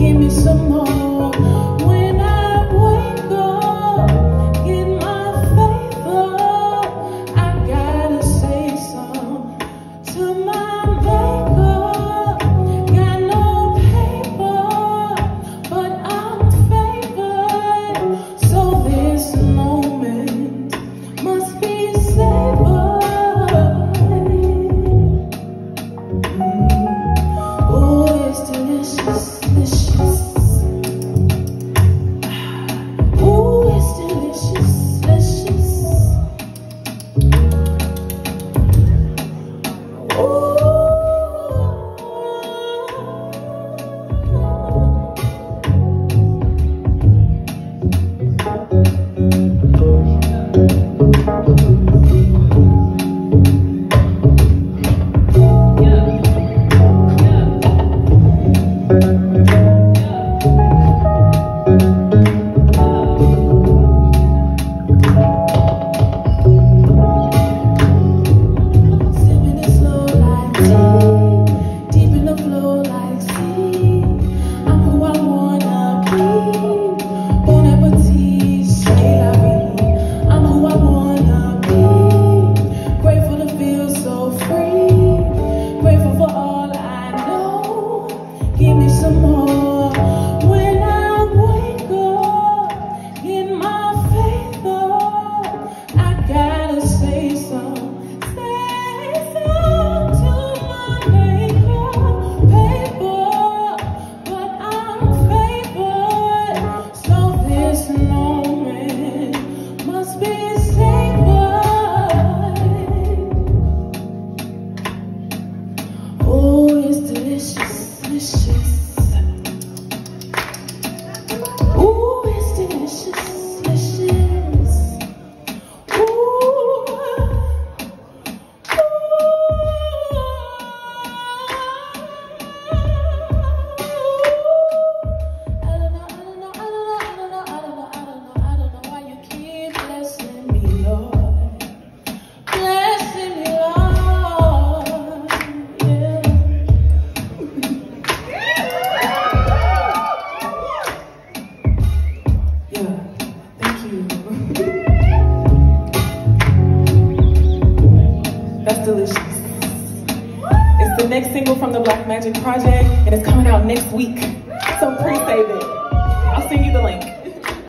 give me some more. give me some more. When Yes. That's delicious. It's the next single from the Black Magic Project, and it's coming out next week. So pre-save it. I'll send you the link.